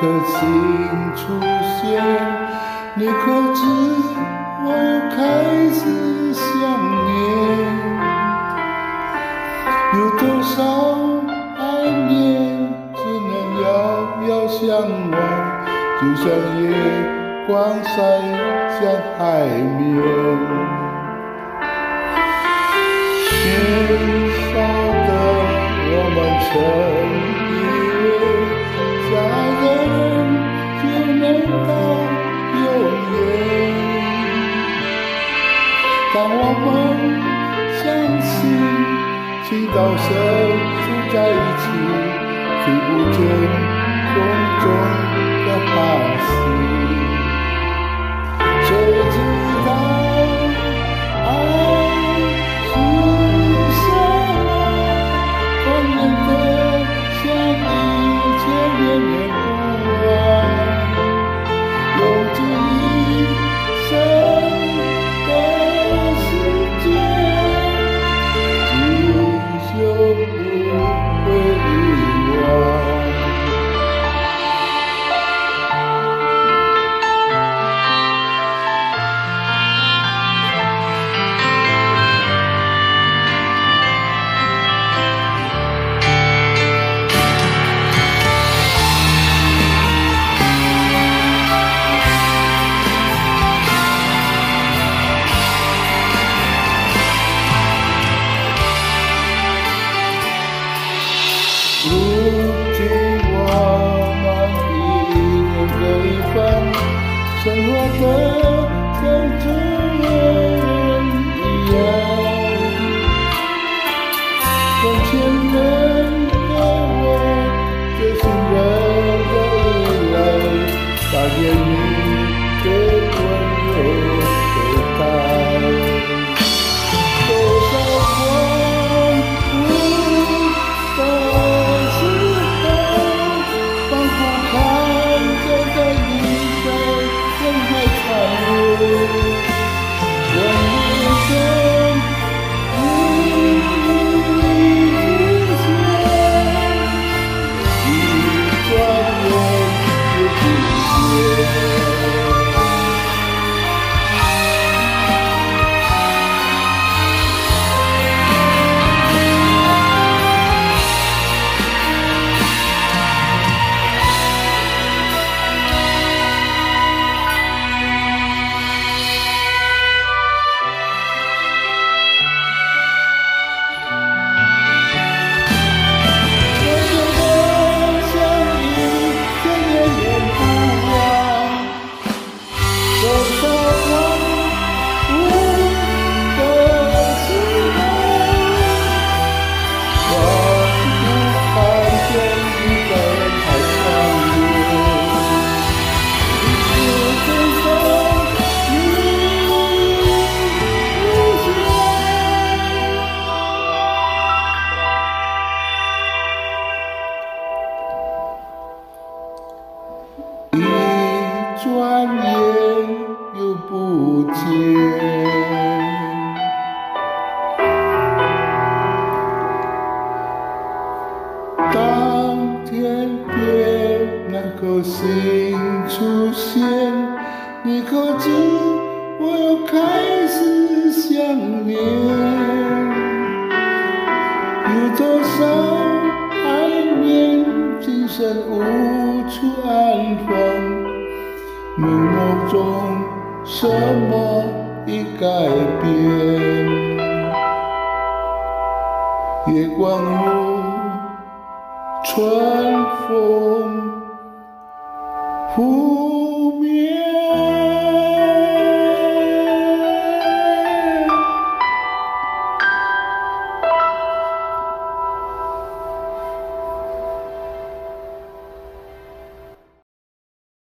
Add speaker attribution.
Speaker 1: 颗心出现，你可知我又开始想念？有多少爱念只能遥遥相望，就像月光晒向海面。年少的我们曾。让我们相信，情到深处在一起，听不见。生活的跟主人一样，从前的我最信任的依赖，大愿见，当天边那颗星出现，你可知我又开始想念？有多少爱念，今生无处安放？梦梦中，什么已改变？月光如春风。